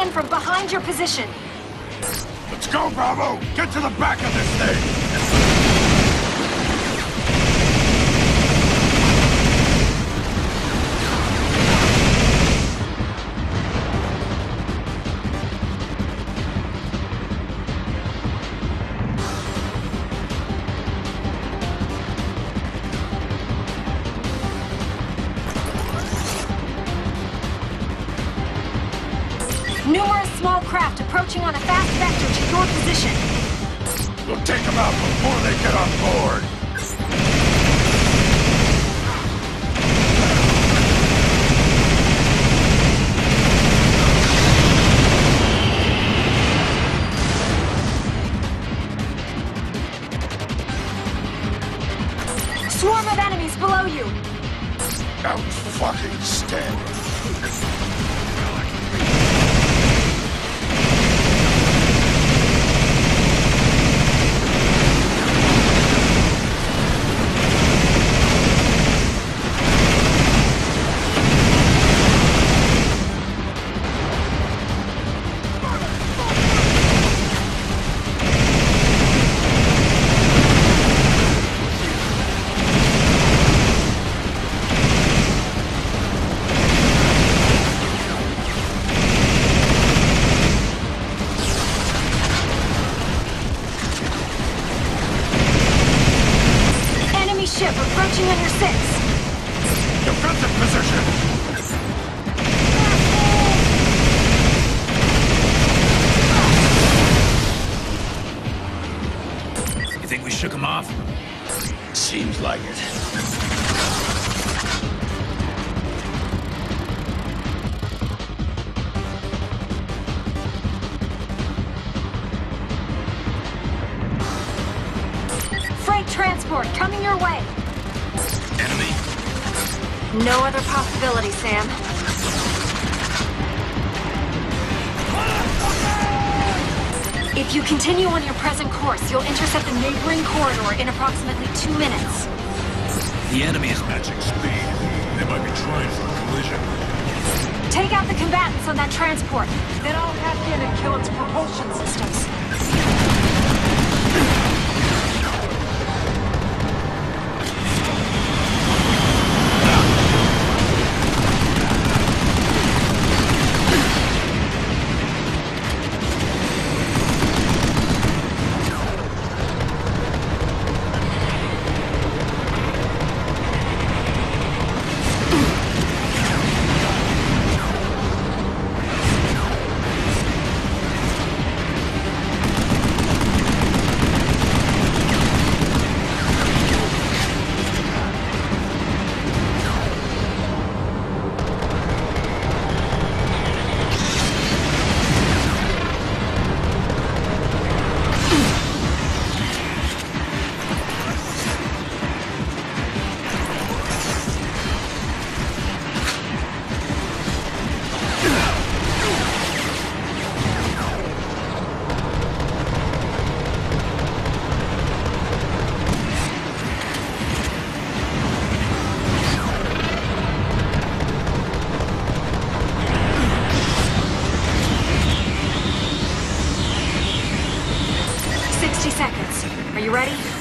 in from behind your position. Let's go, Bravo! Get to the back of this thing! Craft approaching on a fast vector to your position. We'll take them out before they get on board! Swarm of enemies below you. Outfucking-standing. Ship approaching on your six. Defensive position! You think we shook him off? Seems like it. Freight transport coming your way. No other possibility, Sam. If you continue on your present course, you'll intercept the neighboring corridor in approximately two minutes. The enemy is matching speed. They might be trying for a collision. Take out the combatants on that transport. Then I'll hack in and kill its propulsion systems. Are you ready?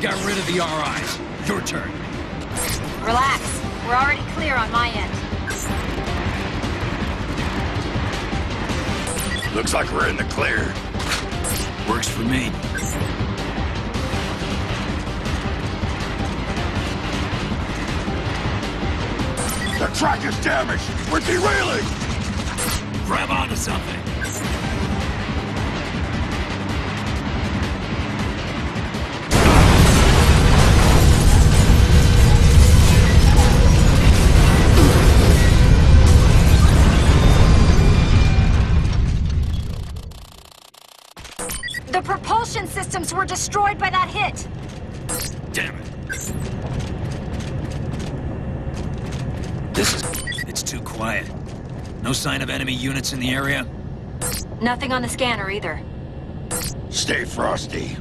Got rid of the RIs. Your turn. Relax. We're already clear on my end. Looks like we're in the clear. Works for me. The track is damaged. We're derailing. Grab onto something. The propulsion systems were destroyed by that hit. Damn it. This is... It's too quiet. No sign of enemy units in the area? Nothing on the scanner either. Stay frosty.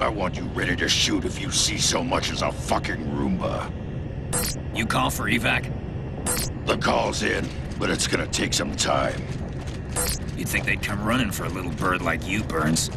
I want you ready to shoot if you see so much as a fucking Roomba. You call for evac? The call's in, but it's gonna take some time. You'd think they'd come running for a little bird like you, Burns.